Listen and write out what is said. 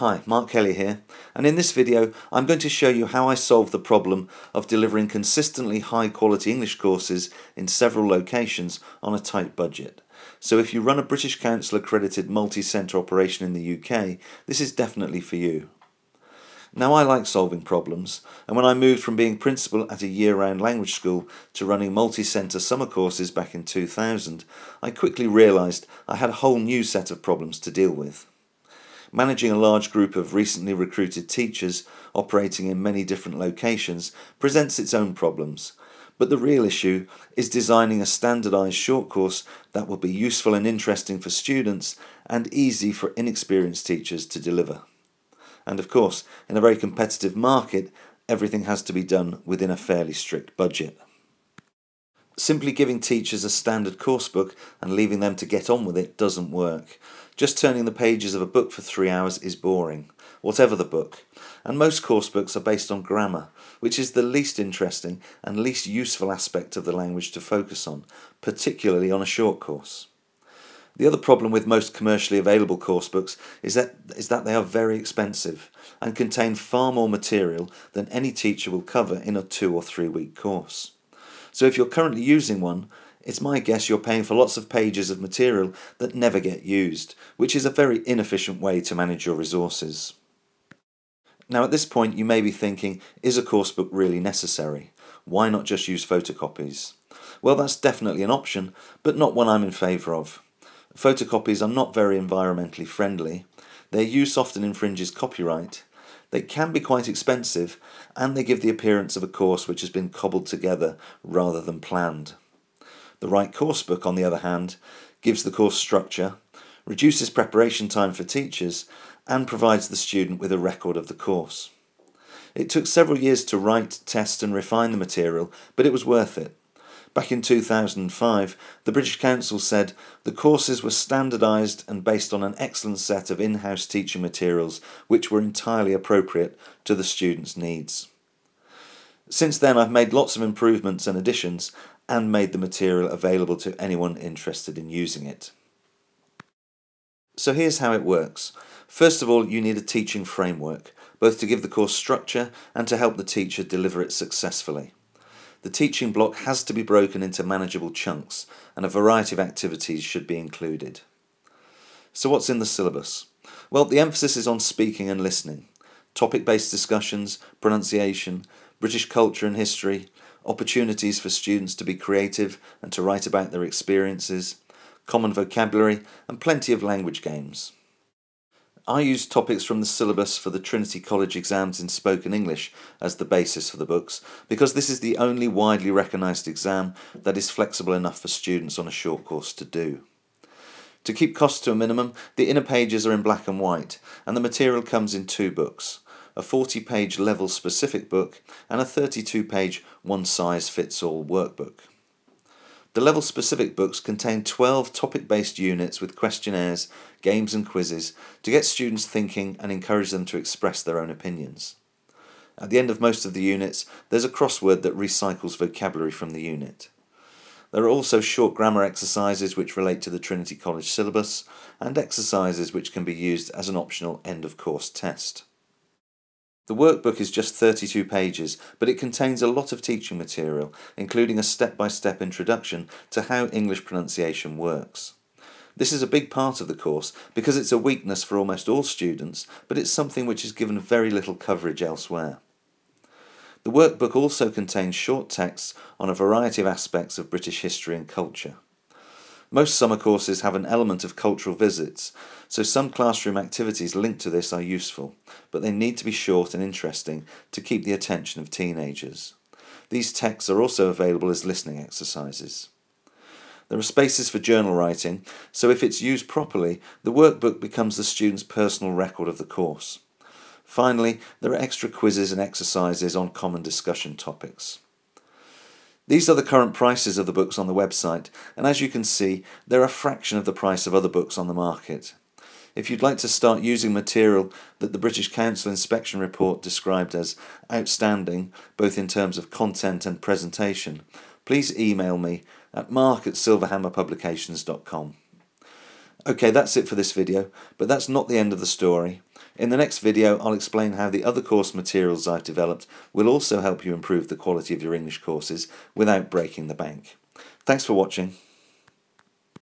Hi, Mark Hellyer here, and in this video I'm going to show you how I solve the problem of delivering consistently high quality English courses in several locations on a tight budget. So if you run a British Council accredited multi-centre operation in the UK, this is definitely for you. Now I like solving problems, and when I moved from being principal at a year-round language school to running multi-centre summer courses back in 2000, I quickly realised I had a whole new set of problems to deal with. Managing a large group of recently recruited teachers operating in many different locations presents its own problems, but the real issue is designing a standardised short course that will be useful and interesting for students and easy for inexperienced teachers to deliver. And of course, in a very competitive market, everything has to be done within a fairly strict budget. Simply giving teachers a standard course book and leaving them to get on with it doesn't work. Just turning the pages of a book for three hours is boring, whatever the book. And most course books are based on grammar, which is the least interesting and least useful aspect of the language to focus on, particularly on a short course. The other problem with most commercially available course books is that, is that they are very expensive and contain far more material than any teacher will cover in a two or three week course. So if you're currently using one, it's my guess you're paying for lots of pages of material that never get used, which is a very inefficient way to manage your resources. Now at this point you may be thinking, is a course book really necessary? Why not just use photocopies? Well that's definitely an option, but not one I'm in favour of. Photocopies are not very environmentally friendly, their use often infringes copyright, they can be quite expensive and they give the appearance of a course which has been cobbled together rather than planned. The right course book, on the other hand, gives the course structure, reduces preparation time for teachers, and provides the student with a record of the course. It took several years to write, test, and refine the material, but it was worth it. Back in 2005, the British Council said the courses were standardised and based on an excellent set of in house teaching materials which were entirely appropriate to the students' needs. Since then, I've made lots of improvements and additions and made the material available to anyone interested in using it. So here's how it works. First of all, you need a teaching framework, both to give the course structure and to help the teacher deliver it successfully. The teaching block has to be broken into manageable chunks, and a variety of activities should be included. So, what's in the syllabus? Well, the emphasis is on speaking and listening, topic based discussions, pronunciation, British culture and history, opportunities for students to be creative and to write about their experiences, common vocabulary, and plenty of language games. I used topics from the syllabus for the Trinity College exams in spoken English as the basis for the books because this is the only widely recognised exam that is flexible enough for students on a short course to do. To keep costs to a minimum, the inner pages are in black and white, and the material comes in two books a 40 page level specific book and a 32 page one size fits all workbook. The level specific books contain 12 topic based units with questionnaires, games, and quizzes to get students thinking and encourage them to express their own opinions. At the end of most of the units, there's a crossword that recycles vocabulary from the unit. There are also short grammar exercises which relate to the Trinity College syllabus and exercises which can be used as an optional end of course test. The workbook is just 32 pages, but it contains a lot of teaching material, including a step by step introduction to how English pronunciation works. This is a big part of the course because it's a weakness for almost all students, but it's something which is given very little coverage elsewhere. The workbook also contains short texts on a variety of aspects of British history and culture. Most summer courses have an element of cultural visits, so some classroom activities linked to this are useful, but they need to be short and interesting to keep the attention of teenagers. These texts are also available as listening exercises. There are spaces for journal writing, so if it's used properly, the workbook becomes the student's personal record of the course. Finally, there are extra quizzes and exercises on common discussion topics. These are the current prices of the books on the website, and as you can see, they're a fraction of the price of other books on the market. If you'd like to start using material that the British Council inspection report described as outstanding, both in terms of content and presentation, please email me at mark at silverhammerpublications.com. Okay, that's it for this video, but that's not the end of the story. In the next video, I'll explain how the other course materials I've developed will also help you improve the quality of your English courses without breaking the bank. Thanks for watching.